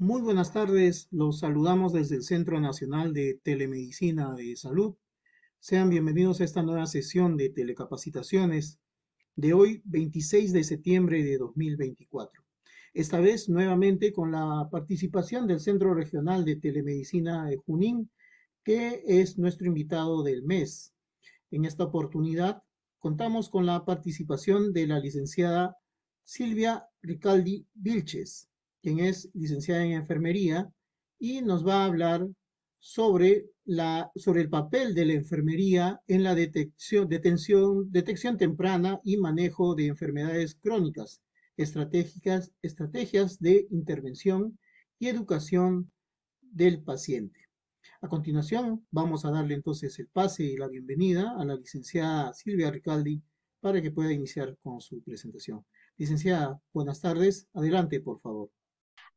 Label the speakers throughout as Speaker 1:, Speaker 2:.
Speaker 1: Muy buenas tardes, los saludamos desde el Centro Nacional de Telemedicina de Salud. Sean bienvenidos a esta nueva sesión de telecapacitaciones de hoy, 26 de septiembre de 2024. Esta vez nuevamente con la participación del Centro Regional de Telemedicina de Junín, que es nuestro invitado del mes. En esta oportunidad contamos con la participación de la licenciada Silvia Ricaldi Vilches, quien es licenciada en enfermería y nos va a hablar sobre, la, sobre el papel de la enfermería en la detección, detención, detección temprana y manejo de enfermedades crónicas, estratégicas, estrategias de intervención y educación del paciente. A continuación, vamos a darle entonces el pase y la bienvenida a la licenciada Silvia Ricaldi para que pueda iniciar con su presentación. Licenciada, buenas tardes. Adelante, por favor.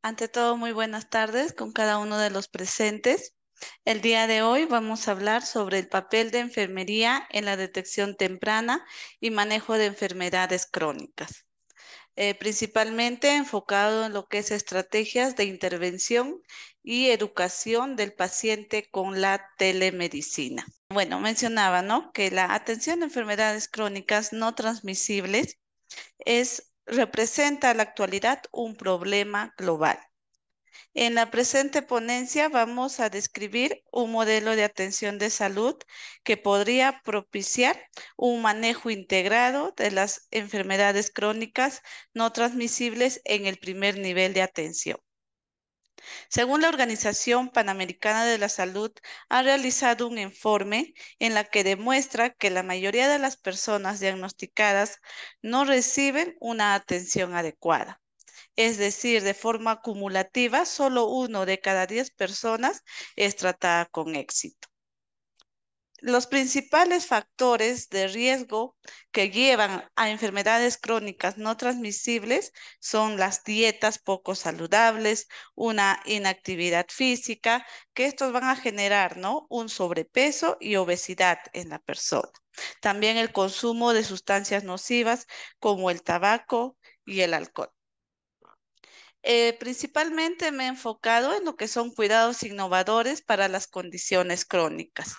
Speaker 2: Ante todo, muy buenas tardes con cada uno de los presentes. El día de hoy vamos a hablar sobre el papel de enfermería en la detección temprana y manejo de enfermedades crónicas, eh, principalmente enfocado en lo que es estrategias de intervención y educación del paciente con la telemedicina. Bueno, mencionaba, ¿no? Que la atención a enfermedades crónicas no transmisibles es representa a la actualidad un problema global. En la presente ponencia vamos a describir un modelo de atención de salud que podría propiciar un manejo integrado de las enfermedades crónicas no transmisibles en el primer nivel de atención. Según la Organización Panamericana de la Salud, ha realizado un informe en la que demuestra que la mayoría de las personas diagnosticadas no reciben una atención adecuada. Es decir, de forma acumulativa, solo uno de cada diez personas es tratada con éxito. Los principales factores de riesgo que llevan a enfermedades crónicas no transmisibles son las dietas poco saludables, una inactividad física, que estos van a generar ¿no? un sobrepeso y obesidad en la persona. También el consumo de sustancias nocivas como el tabaco y el alcohol. Eh, principalmente me he enfocado en lo que son cuidados innovadores para las condiciones crónicas.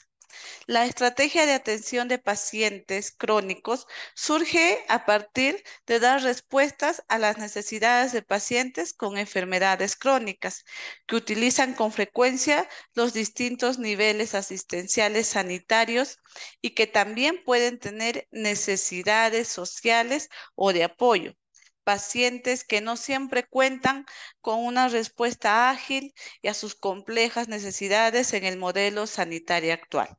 Speaker 2: La estrategia de atención de pacientes crónicos surge a partir de dar respuestas a las necesidades de pacientes con enfermedades crónicas, que utilizan con frecuencia los distintos niveles asistenciales sanitarios y que también pueden tener necesidades sociales o de apoyo. Pacientes que no siempre cuentan con una respuesta ágil y a sus complejas necesidades en el modelo sanitario actual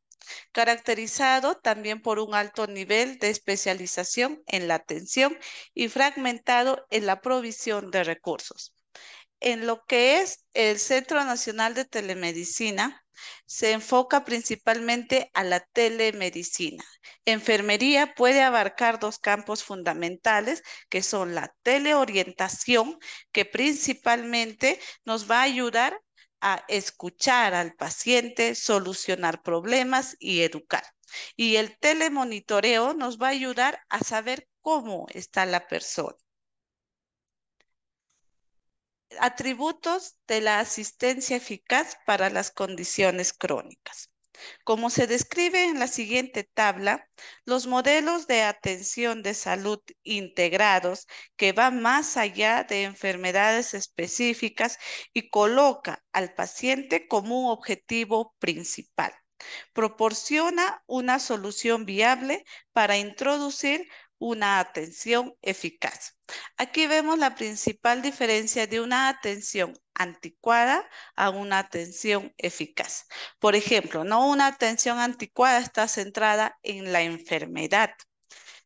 Speaker 2: caracterizado también por un alto nivel de especialización en la atención y fragmentado en la provisión de recursos. En lo que es el Centro Nacional de Telemedicina, se enfoca principalmente a la telemedicina. Enfermería puede abarcar dos campos fundamentales, que son la teleorientación, que principalmente nos va a ayudar a escuchar al paciente, solucionar problemas y educar. Y el telemonitoreo nos va a ayudar a saber cómo está la persona. Atributos de la asistencia eficaz para las condiciones crónicas. Como se describe en la siguiente tabla, los modelos de atención de salud integrados que van más allá de enfermedades específicas y coloca al paciente como un objetivo principal. Proporciona una solución viable para introducir una atención eficaz. Aquí vemos la principal diferencia de una atención anticuada a una atención eficaz. Por ejemplo, no una atención anticuada está centrada en la enfermedad,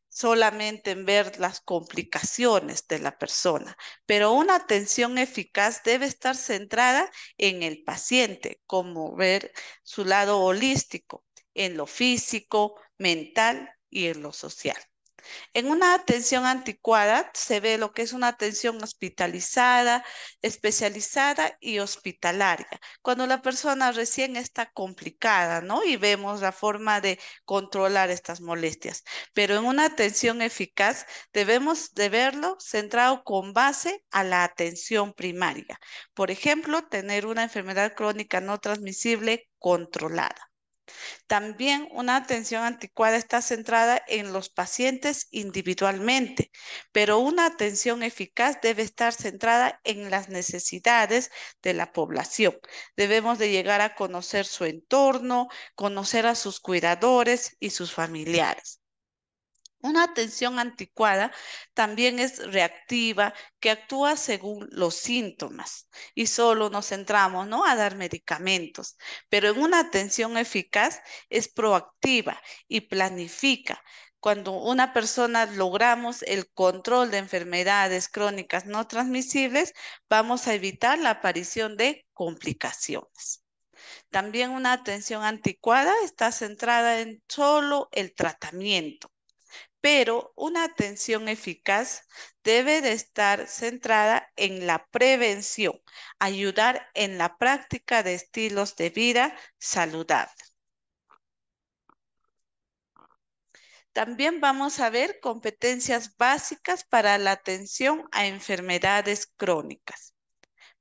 Speaker 2: solamente en ver las complicaciones de la persona, pero una atención eficaz debe estar centrada en el paciente, como ver su lado holístico, en lo físico, mental y en lo social. En una atención anticuada se ve lo que es una atención hospitalizada, especializada y hospitalaria. Cuando la persona recién está complicada, ¿no? Y vemos la forma de controlar estas molestias. Pero en una atención eficaz debemos de verlo centrado con base a la atención primaria. Por ejemplo, tener una enfermedad crónica no transmisible controlada. También una atención anticuada está centrada en los pacientes individualmente, pero una atención eficaz debe estar centrada en las necesidades de la población. Debemos de llegar a conocer su entorno, conocer a sus cuidadores y sus familiares. Una atención anticuada también es reactiva, que actúa según los síntomas y solo nos centramos ¿no? a dar medicamentos. Pero en una atención eficaz es proactiva y planifica. Cuando una persona logramos el control de enfermedades crónicas no transmisibles, vamos a evitar la aparición de complicaciones. También una atención anticuada está centrada en solo el tratamiento pero una atención eficaz debe de estar centrada en la prevención, ayudar en la práctica de estilos de vida saludables. También vamos a ver competencias básicas para la atención a enfermedades crónicas.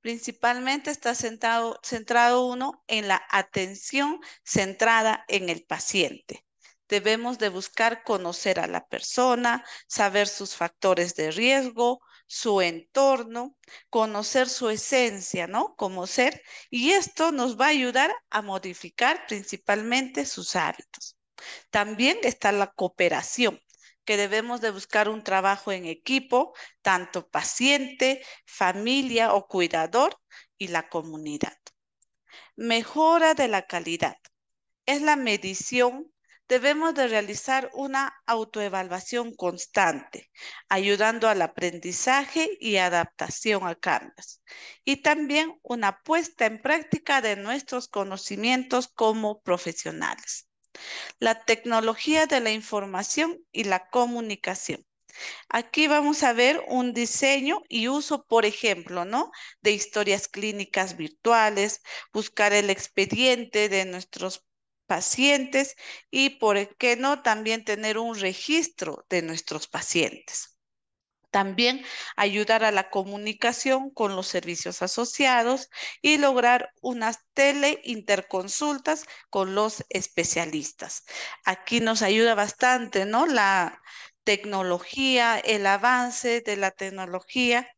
Speaker 2: Principalmente está centrado uno en la atención centrada en el paciente. Debemos de buscar conocer a la persona, saber sus factores de riesgo, su entorno, conocer su esencia, ¿no? Como ser. Y esto nos va a ayudar a modificar principalmente sus hábitos. También está la cooperación que debemos de buscar un trabajo en equipo, tanto paciente, familia o cuidador y la comunidad. Mejora de la calidad. Es la medición debemos de realizar una autoevaluación constante, ayudando al aprendizaje y adaptación a cambios. Y también una puesta en práctica de nuestros conocimientos como profesionales. La tecnología de la información y la comunicación. Aquí vamos a ver un diseño y uso, por ejemplo, ¿no? De historias clínicas virtuales, buscar el expediente de nuestros pacientes y, por qué no, también tener un registro de nuestros pacientes. También ayudar a la comunicación con los servicios asociados y lograr unas teleinterconsultas con los especialistas. Aquí nos ayuda bastante, ¿no? La tecnología, el avance de la tecnología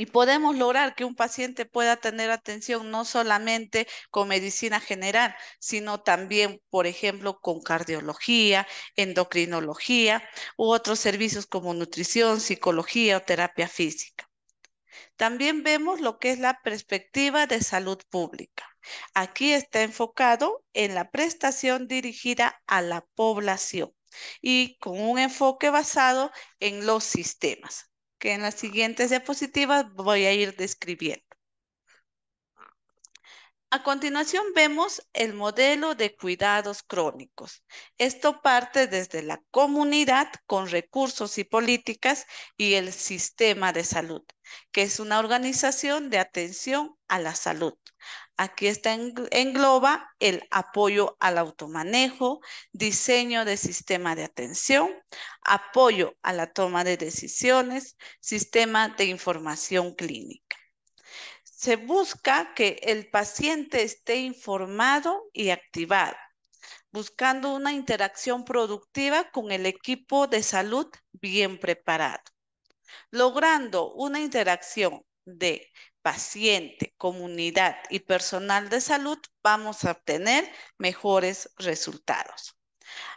Speaker 2: y podemos lograr que un paciente pueda tener atención no solamente con medicina general, sino también, por ejemplo, con cardiología, endocrinología u otros servicios como nutrición, psicología o terapia física. También vemos lo que es la perspectiva de salud pública. Aquí está enfocado en la prestación dirigida a la población y con un enfoque basado en los sistemas que en las siguientes diapositivas voy a ir describiendo. A continuación vemos el modelo de cuidados crónicos. Esto parte desde la comunidad con recursos y políticas y el sistema de salud, que es una organización de atención a la salud. Aquí está engloba el apoyo al automanejo, diseño de sistema de atención, apoyo a la toma de decisiones, sistema de información clínica. Se busca que el paciente esté informado y activado, buscando una interacción productiva con el equipo de salud bien preparado, logrando una interacción de paciente, comunidad y personal de salud, vamos a obtener mejores resultados.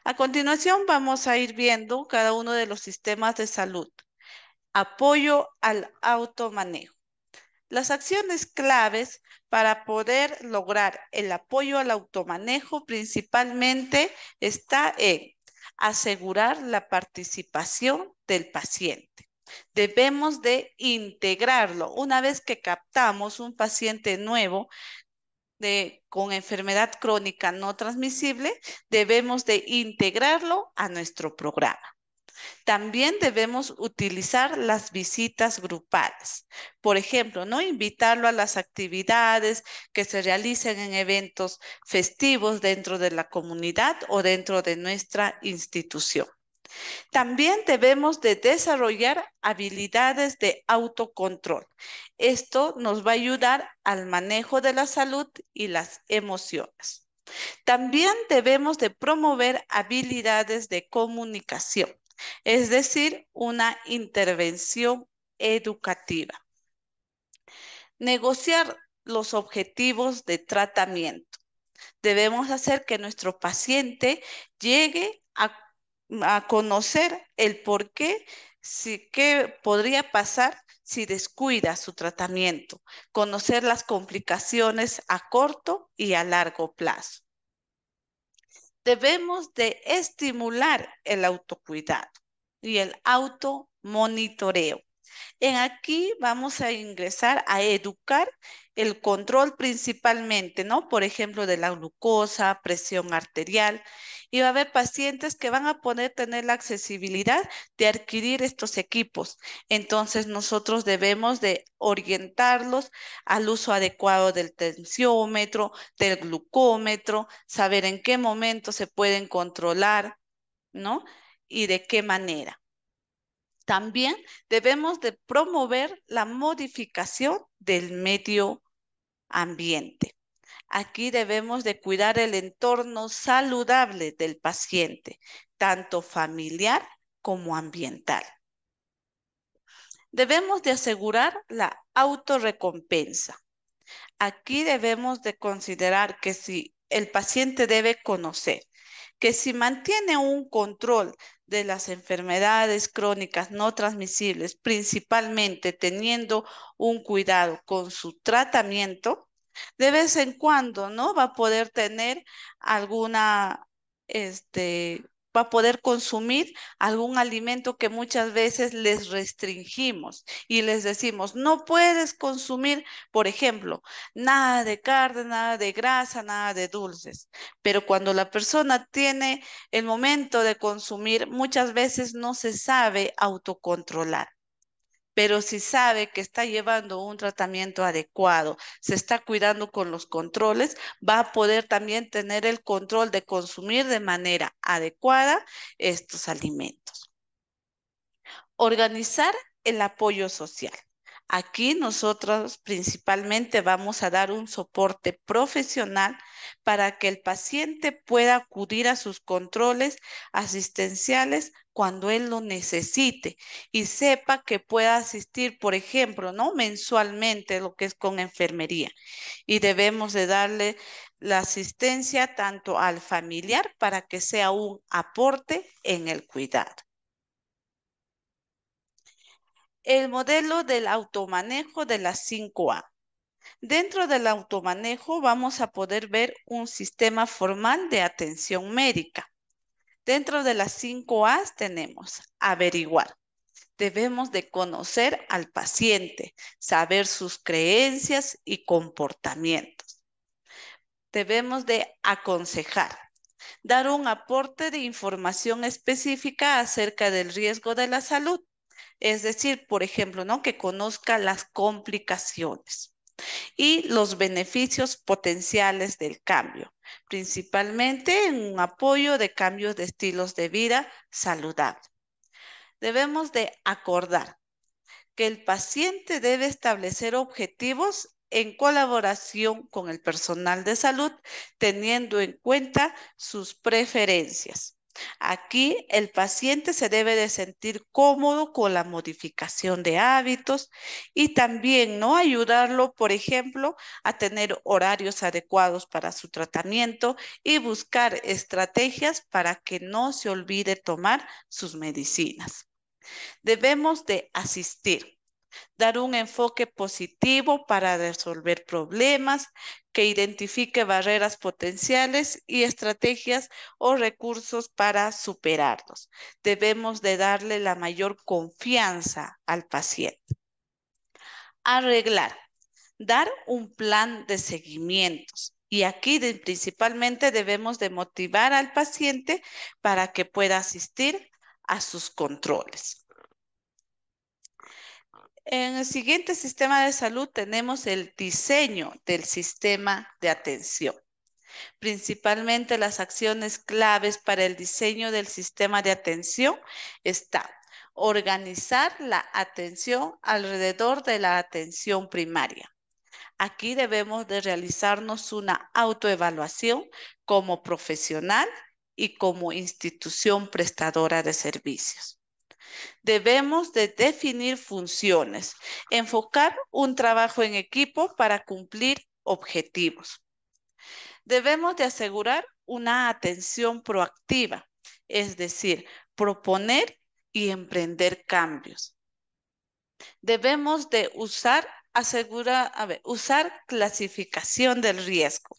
Speaker 2: A continuación vamos a ir viendo cada uno de los sistemas de salud. Apoyo al automanejo. Las acciones claves para poder lograr el apoyo al automanejo principalmente está en asegurar la participación del paciente. Debemos de integrarlo. Una vez que captamos un paciente nuevo de, con enfermedad crónica no transmisible, debemos de integrarlo a nuestro programa. También debemos utilizar las visitas grupales. Por ejemplo, no invitarlo a las actividades que se realicen en eventos festivos dentro de la comunidad o dentro de nuestra institución. También debemos de desarrollar habilidades de autocontrol. Esto nos va a ayudar al manejo de la salud y las emociones. También debemos de promover habilidades de comunicación es decir, una intervención educativa. Negociar los objetivos de tratamiento. Debemos hacer que nuestro paciente llegue a, conocer el por qué, si, qué podría pasar si descuida su tratamiento, conocer las complicaciones a corto y a largo plazo debemos de estimular el autocuidado y el automonitoreo. En aquí vamos a ingresar a educar el control principalmente, ¿no? Por ejemplo, de la glucosa, presión arterial. Y va a haber pacientes que van a poder tener la accesibilidad de adquirir estos equipos. Entonces, nosotros debemos de orientarlos al uso adecuado del tensiómetro, del glucómetro, saber en qué momento se pueden controlar, ¿no? Y de qué manera. También debemos de promover la modificación del medio ambiente. Aquí debemos de cuidar el entorno saludable del paciente, tanto familiar como ambiental. Debemos de asegurar la autorrecompensa. Aquí debemos de considerar que si el paciente debe conocer que si mantiene un control de las enfermedades crónicas no transmisibles, principalmente teniendo un cuidado con su tratamiento, de vez en cuando, ¿no? Va a poder tener alguna, este, va a poder consumir algún alimento que muchas veces les restringimos y les decimos, no puedes consumir, por ejemplo, nada de carne, nada de grasa, nada de dulces. Pero cuando la persona tiene el momento de consumir, muchas veces no se sabe autocontrolar pero si sabe que está llevando un tratamiento adecuado, se está cuidando con los controles, va a poder también tener el control de consumir de manera adecuada estos alimentos. Organizar el apoyo social. Aquí nosotros principalmente vamos a dar un soporte profesional para que el paciente pueda acudir a sus controles asistenciales cuando él lo necesite y sepa que pueda asistir, por ejemplo, ¿no? Mensualmente, lo que es con enfermería. Y debemos de darle la asistencia tanto al familiar para que sea un aporte en el cuidado. El modelo del automanejo de las 5A. Dentro del automanejo vamos a poder ver un sistema formal de atención médica. Dentro de las 5 A tenemos averiguar. Debemos de conocer al paciente, saber sus creencias y comportamientos. Debemos de aconsejar, dar un aporte de información específica acerca del riesgo de la salud es decir, por ejemplo, ¿no? Que conozca las complicaciones y los beneficios potenciales del cambio, principalmente en un apoyo de cambios de estilos de vida saludable. Debemos de acordar que el paciente debe establecer objetivos en colaboración con el personal de salud, teniendo en cuenta sus preferencias. Aquí el paciente se debe de sentir cómodo con la modificación de hábitos y también no ayudarlo, por ejemplo, a tener horarios adecuados para su tratamiento y buscar estrategias para que no se olvide tomar sus medicinas. Debemos de asistir dar un enfoque positivo para resolver problemas, que identifique barreras potenciales y estrategias o recursos para superarlos. Debemos de darle la mayor confianza al paciente. Arreglar, dar un plan de seguimientos. Y aquí principalmente debemos de motivar al paciente para que pueda asistir a sus controles. En el siguiente sistema de salud tenemos el diseño del sistema de atención. Principalmente las acciones claves para el diseño del sistema de atención están organizar la atención alrededor de la atención primaria. Aquí debemos de realizarnos una autoevaluación como profesional y como institución prestadora de servicios. Debemos de definir funciones, enfocar un trabajo en equipo para cumplir objetivos. Debemos de asegurar una atención proactiva, es decir, proponer y emprender cambios. Debemos de usar, asegurar, a ver, usar clasificación del riesgo.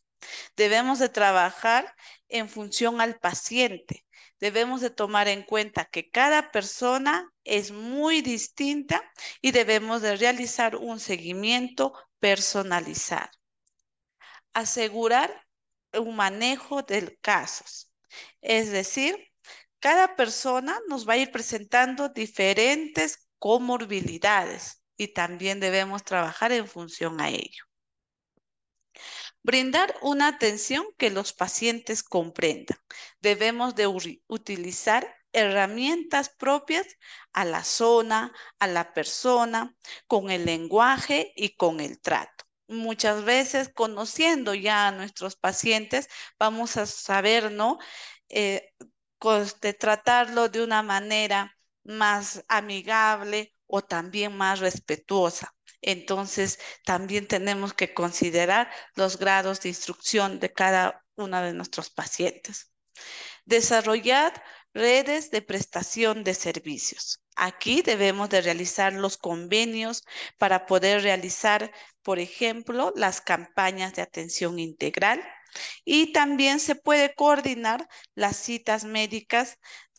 Speaker 2: Debemos de trabajar en función al paciente. Debemos de tomar en cuenta que cada persona es muy distinta y debemos de realizar un seguimiento personalizado. Asegurar un manejo de casos. Es decir, cada persona nos va a ir presentando diferentes comorbilidades y también debemos trabajar en función a ello. Brindar una atención que los pacientes comprendan. Debemos de utilizar herramientas propias a la zona, a la persona, con el lenguaje y con el trato. Muchas veces conociendo ya a nuestros pacientes, vamos a saber, ¿no? Eh, de tratarlo de una manera más amigable o también más respetuosa. Entonces, también tenemos que considerar los grados de instrucción de cada uno de nuestros pacientes. Desarrollar redes de prestación de servicios. Aquí debemos de realizar los convenios para poder realizar, por ejemplo, las campañas de atención integral, y también se puede coordinar las citas médicas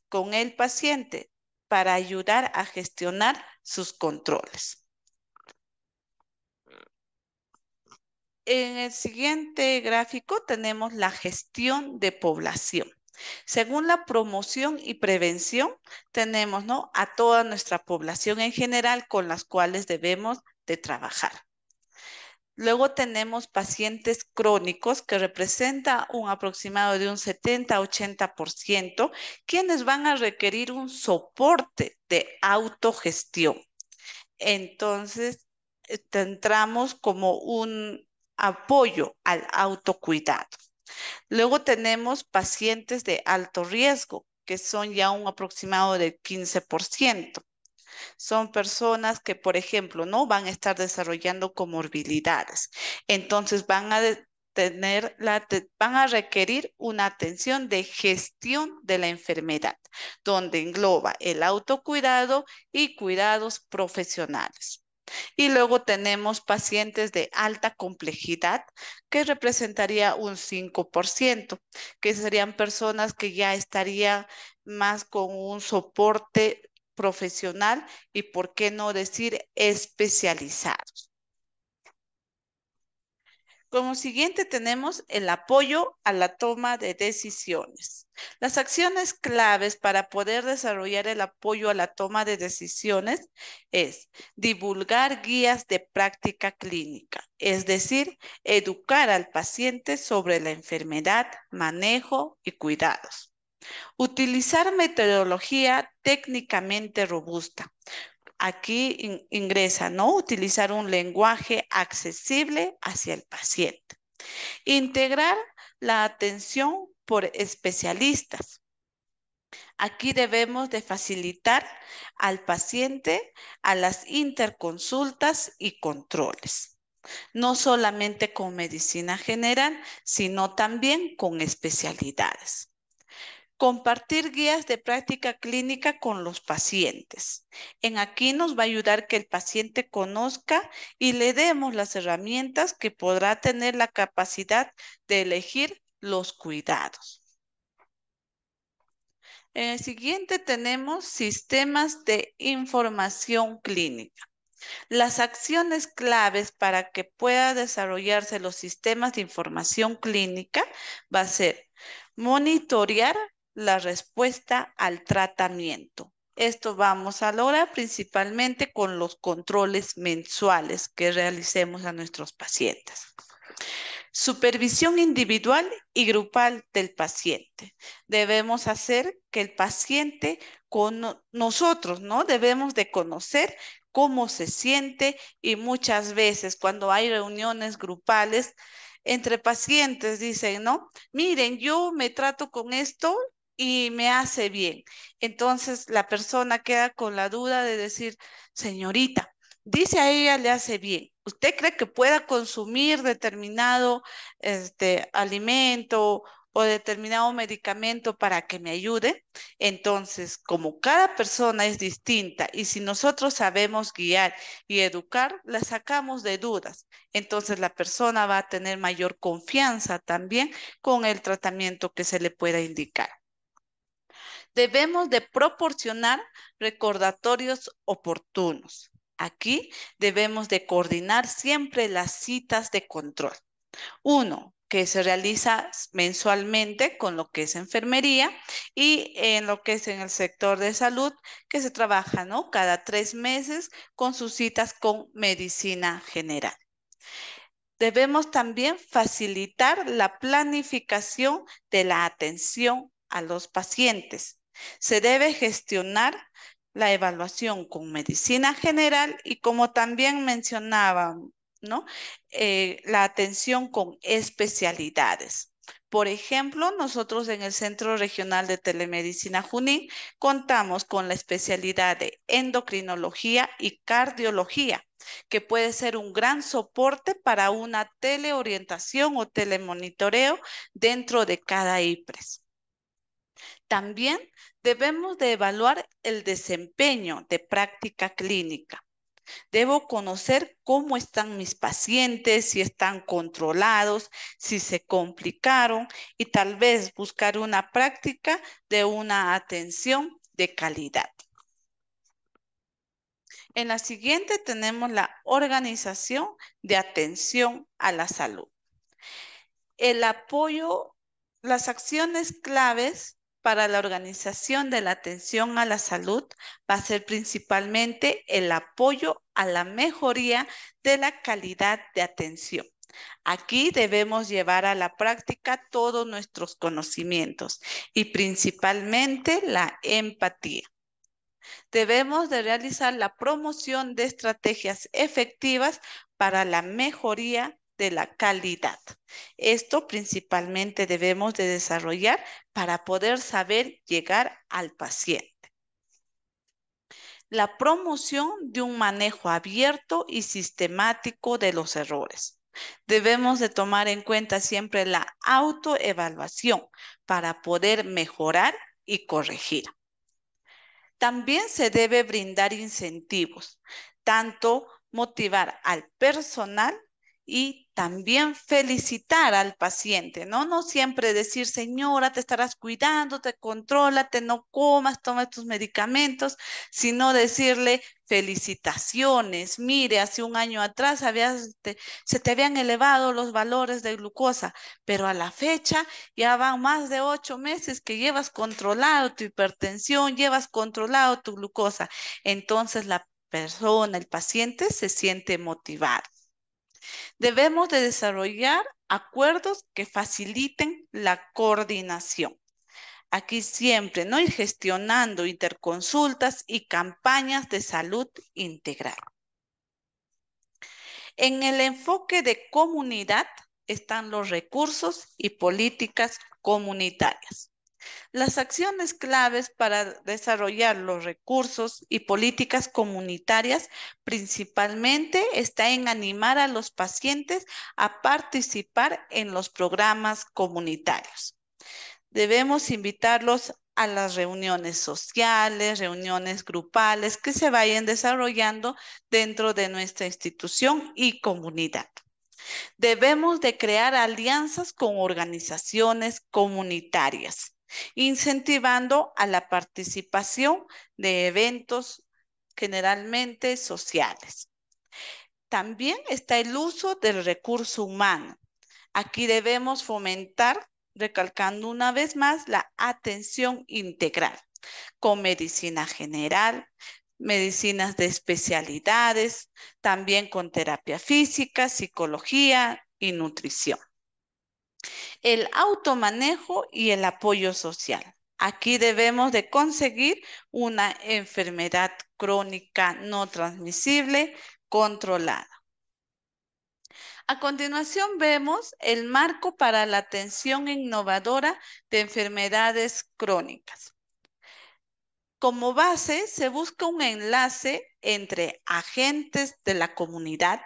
Speaker 2: con el paciente para ayudar a gestionar sus controles. En el siguiente gráfico tenemos la gestión de población. Según la promoción y prevención, tenemos ¿no? a toda nuestra población en general con las cuales debemos de trabajar. Luego tenemos pacientes crónicos que representa un aproximado de un 70-80%, quienes van a requerir un soporte de autogestión. Entonces, entramos eh, como un apoyo al autocuidado. Luego tenemos pacientes de alto riesgo, que son ya un aproximado del 15% son personas que, por ejemplo, no van a estar desarrollando comorbilidades. Entonces van a tener la, van a requerir una atención de gestión de la enfermedad, donde engloba el autocuidado y cuidados profesionales. Y luego tenemos pacientes de alta complejidad, que representaría un 5%, que serían personas que ya estarían más con un soporte profesional y, por qué no decir, especializados. Como siguiente tenemos el apoyo a la toma de decisiones. Las acciones claves para poder desarrollar el apoyo a la toma de decisiones es divulgar guías de práctica clínica, es decir, educar al paciente sobre la enfermedad, manejo y cuidados. Utilizar metodología técnicamente robusta. Aquí ingresa, ¿no? Utilizar un lenguaje accesible hacia el paciente. Integrar la atención por especialistas. Aquí debemos de facilitar al paciente a las interconsultas y controles, no solamente con medicina general, sino también con especialidades. Compartir guías de práctica clínica con los pacientes. En aquí nos va a ayudar que el paciente conozca y le demos las herramientas que podrá tener la capacidad de elegir los cuidados. En el siguiente tenemos sistemas de información clínica. Las acciones claves para que pueda desarrollarse los sistemas de información clínica va a ser monitorear la respuesta al tratamiento. Esto vamos a lograr principalmente con los controles mensuales que realicemos a nuestros pacientes. Supervisión individual y grupal del paciente. Debemos hacer que el paciente con nosotros, ¿no? Debemos de conocer cómo se siente y muchas veces cuando hay reuniones grupales entre pacientes dicen, ¿no? Miren, yo me trato con esto y me hace bien. Entonces la persona queda con la duda de decir, señorita, dice a ella le hace bien. ¿Usted cree que pueda consumir determinado este, alimento o determinado medicamento para que me ayude. Entonces, como cada persona es distinta y si nosotros sabemos guiar y educar, la sacamos de dudas. Entonces, la persona va a tener mayor confianza también con el tratamiento que se le pueda indicar. Debemos de proporcionar recordatorios oportunos. Aquí debemos de coordinar siempre las citas de control. Uno, que se realiza mensualmente con lo que es enfermería y en lo que es en el sector de salud, que se trabaja, ¿no? Cada tres meses con sus citas con medicina general. Debemos también facilitar la planificación de la atención a los pacientes. Se debe gestionar la evaluación con medicina general y como también mencionaba ¿no? Eh, la atención con especialidades. Por ejemplo, nosotros en el Centro Regional de Telemedicina Junín contamos con la especialidad de endocrinología y cardiología, que puede ser un gran soporte para una teleorientación o telemonitoreo dentro de cada IPRES. También debemos de evaluar el desempeño de práctica clínica. Debo conocer cómo están mis pacientes, si están controlados, si se complicaron y tal vez buscar una práctica de una atención de calidad. En la siguiente tenemos la organización de atención a la salud. El apoyo, las acciones claves para la organización de la atención a la salud va a ser principalmente el apoyo a la mejoría de la calidad de atención. Aquí debemos llevar a la práctica todos nuestros conocimientos y principalmente la empatía. Debemos de realizar la promoción de estrategias efectivas para la mejoría de la calidad. Esto principalmente debemos de desarrollar para poder saber llegar al paciente. La promoción de un manejo abierto y sistemático de los errores. Debemos de tomar en cuenta siempre la autoevaluación para poder mejorar y corregir. También se debe brindar incentivos, tanto motivar al personal y también felicitar al paciente, ¿no? No siempre decir, señora, te estarás cuidando, te contrólate, no comas, toma tus medicamentos, sino decirle felicitaciones. Mire, hace un año atrás se te habían elevado los valores de glucosa, pero a la fecha ya van más de ocho meses que llevas controlado tu hipertensión, llevas controlado tu glucosa. Entonces la persona, el paciente se siente motivado. Debemos de desarrollar acuerdos que faciliten la coordinación. Aquí siempre, ¿no? Ir gestionando interconsultas y campañas de salud integral. En el enfoque de comunidad están los recursos y políticas comunitarias. Las acciones claves para desarrollar los recursos y políticas comunitarias principalmente está en animar a los pacientes a participar en los programas comunitarios. Debemos invitarlos a las reuniones sociales, reuniones grupales que se vayan desarrollando dentro de nuestra institución y comunidad. Debemos de crear alianzas con organizaciones comunitarias incentivando a la participación de eventos generalmente sociales. También está el uso del recurso humano. Aquí debemos fomentar recalcando una vez más la atención integral con medicina general, medicinas de especialidades, también con terapia física, psicología y nutrición. El automanejo y el apoyo social. Aquí debemos de conseguir una enfermedad crónica no transmisible controlada. A continuación vemos el marco para la atención innovadora de enfermedades crónicas. Como base se busca un enlace entre agentes de la comunidad,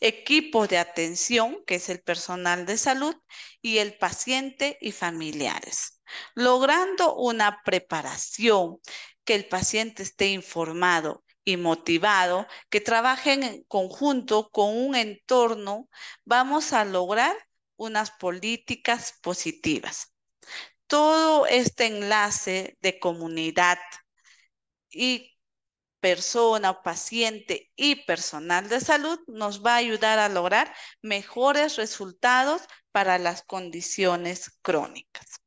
Speaker 2: equipo de atención, que es el personal de salud, y el paciente y familiares, logrando una preparación, que el paciente esté informado y motivado, que trabajen en conjunto con un entorno, vamos a lograr unas políticas positivas. Todo este enlace de comunidad y persona, paciente y personal de salud nos va a ayudar a lograr mejores resultados para las condiciones crónicas.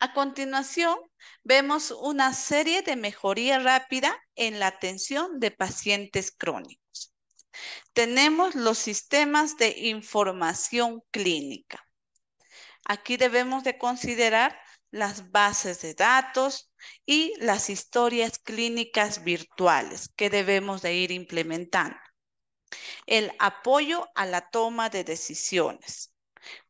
Speaker 2: A continuación, vemos una serie de mejoría rápida en la atención de pacientes crónicos. Tenemos los sistemas de información clínica. Aquí debemos de considerar las bases de datos y las historias clínicas virtuales que debemos de ir implementando. El apoyo a la toma de decisiones.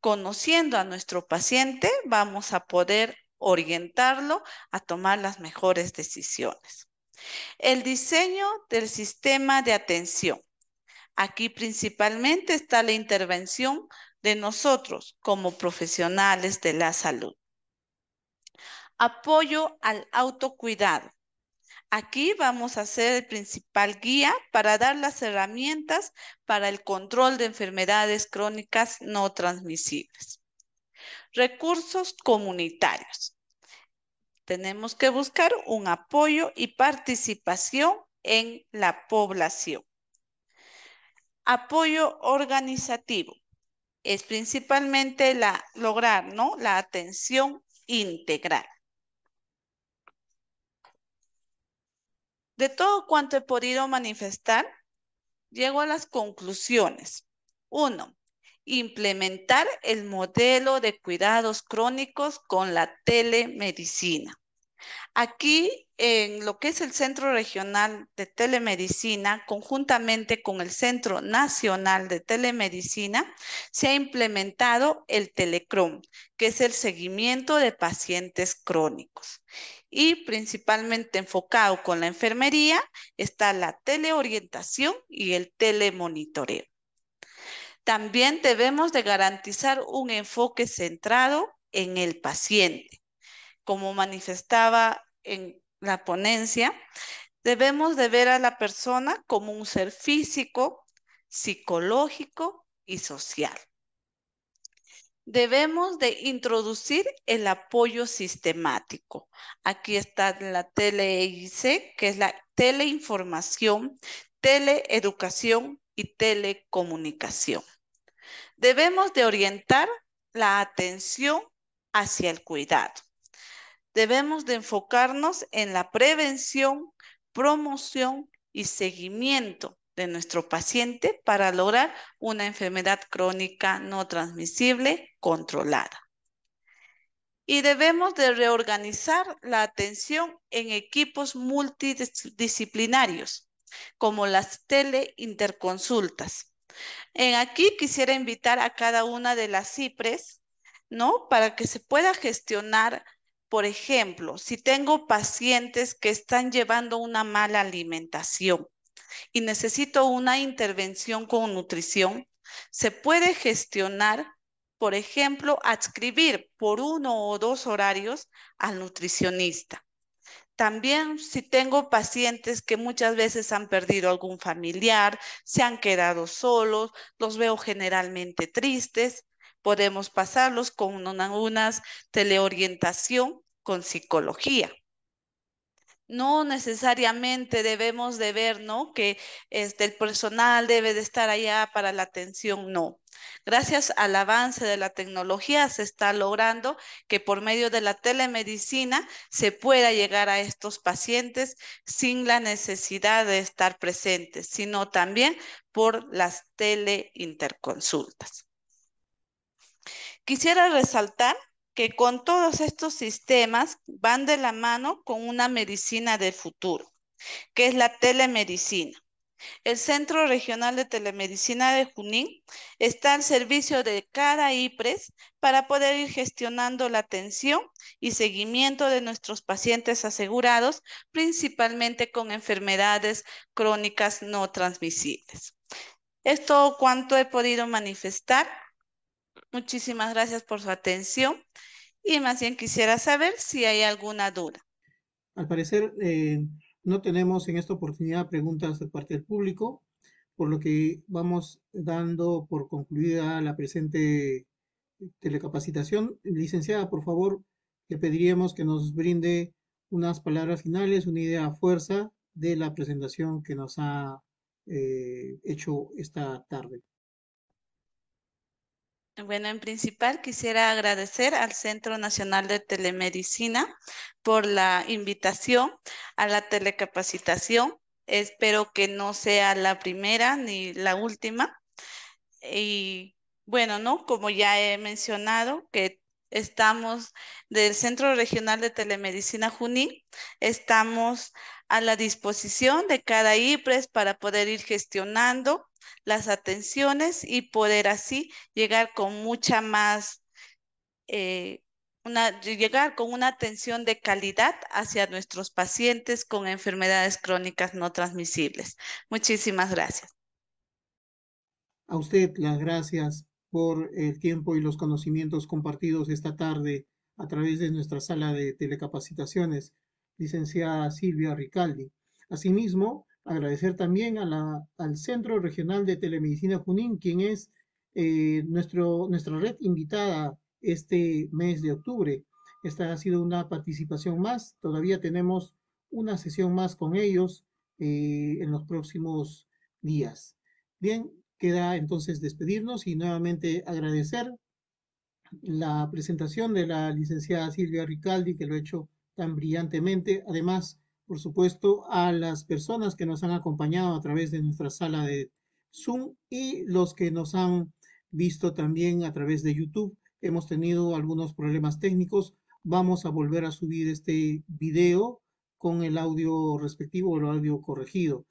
Speaker 2: Conociendo a nuestro paciente, vamos a poder orientarlo a tomar las mejores decisiones. El diseño del sistema de atención. Aquí principalmente está la intervención de nosotros como profesionales de la salud. Apoyo al autocuidado. Aquí vamos a ser el principal guía para dar las herramientas para el control de enfermedades crónicas no transmisibles. Recursos comunitarios. Tenemos que buscar un apoyo y participación en la población. Apoyo organizativo. Es principalmente la, lograr ¿no? la atención integral. De todo cuanto he podido manifestar, llego a las conclusiones. Uno, implementar el modelo de cuidados crónicos con la telemedicina. Aquí, en lo que es el Centro Regional de Telemedicina, conjuntamente con el Centro Nacional de Telemedicina, se ha implementado el Telecrom, que es el seguimiento de pacientes crónicos y principalmente enfocado con la enfermería está la teleorientación y el telemonitoreo. También debemos de garantizar un enfoque centrado en el paciente. Como manifestaba en la ponencia, debemos de ver a la persona como un ser físico, psicológico y social debemos de introducir el apoyo sistemático. Aquí está la TeleIC, que es la teleinformación, teleeducación y telecomunicación. Debemos de orientar la atención hacia el cuidado. Debemos de enfocarnos en la prevención, promoción y seguimiento de nuestro paciente para lograr una enfermedad crónica no transmisible controlada. Y debemos de reorganizar la atención en equipos multidisciplinarios, como las teleinterconsultas. En aquí quisiera invitar a cada una de las CIPRES, ¿no? Para que se pueda gestionar, por ejemplo, si tengo pacientes que están llevando una mala alimentación, y necesito una intervención con nutrición, se puede gestionar, por ejemplo, adscribir por uno o dos horarios al nutricionista. También si tengo pacientes que muchas veces han perdido algún familiar, se han quedado solos, los veo generalmente tristes, podemos pasarlos con una, una teleorientación con psicología. No necesariamente debemos de ver, ¿no? Que este, el personal debe de estar allá para la atención, no. Gracias al avance de la tecnología se está logrando que por medio de la telemedicina se pueda llegar a estos pacientes sin la necesidad de estar presentes, sino también por las teleinterconsultas. Quisiera resaltar que con todos estos sistemas van de la mano con una medicina del futuro, que es la telemedicina. El Centro Regional de Telemedicina de Junín está al servicio de cada IPRES para poder ir gestionando la atención y seguimiento de nuestros pacientes asegurados, principalmente con enfermedades crónicas no transmisibles. Esto cuanto he podido manifestar. Muchísimas gracias por su atención y más bien quisiera saber si hay alguna duda.
Speaker 1: Al parecer, eh, no tenemos en esta oportunidad preguntas de parte del público, por lo que vamos dando por concluida la presente telecapacitación. Licenciada, por favor, le pediríamos que nos brinde unas palabras finales, una idea a fuerza de la presentación que nos ha eh, hecho esta tarde.
Speaker 2: Bueno, en principal quisiera agradecer al Centro Nacional de Telemedicina por la invitación a la telecapacitación. Espero que no sea la primera ni la última. Y bueno, ¿no? Como ya he mencionado, que estamos del Centro Regional de Telemedicina Junín, estamos a la disposición de cada IPRES para poder ir gestionando las atenciones y poder así llegar con mucha más, eh, una, llegar con una atención de calidad hacia nuestros pacientes con enfermedades crónicas no transmisibles. Muchísimas gracias.
Speaker 1: A usted las gracias por el tiempo y los conocimientos compartidos esta tarde a través de nuestra sala de telecapacitaciones, licenciada Silvia Ricaldi. Asimismo, Agradecer también al Centro Regional de Telemedicina Junín, quien es eh, nuestro, nuestra red invitada este mes de octubre. Esta ha sido una participación más. Todavía tenemos una sesión más con ellos eh, en los próximos días. Bien, queda entonces despedirnos y nuevamente agradecer la presentación de la licenciada Silvia Ricaldi, que lo ha hecho tan brillantemente. Además, por supuesto, a las personas que nos han acompañado a través de nuestra sala de Zoom y los que nos han visto también a través de YouTube. Hemos tenido algunos problemas técnicos. Vamos a volver a subir este video con el audio respectivo o el audio corregido.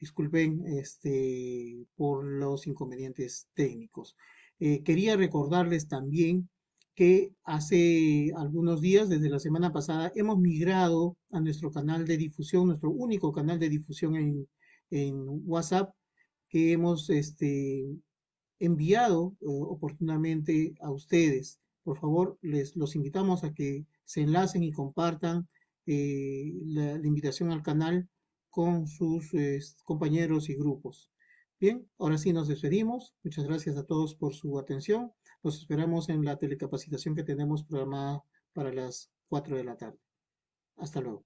Speaker 1: Disculpen este, por los inconvenientes técnicos. Eh, quería recordarles también que hace algunos días, desde la semana pasada, hemos migrado a nuestro canal de difusión, nuestro único canal de difusión en, WhatsApp, que hemos este, enviado eh, oportunamente a ustedes. Por favor, les los invitamos a que se enlacen y compartan eh, la, invitación al canal con sus compañeros y grupos. Bien, ahora sí nos despedimos. Muchas gracias a todos por su atención. Los esperamos en la telecapacitación que tenemos programada para las 4 de la tarde. Hasta luego.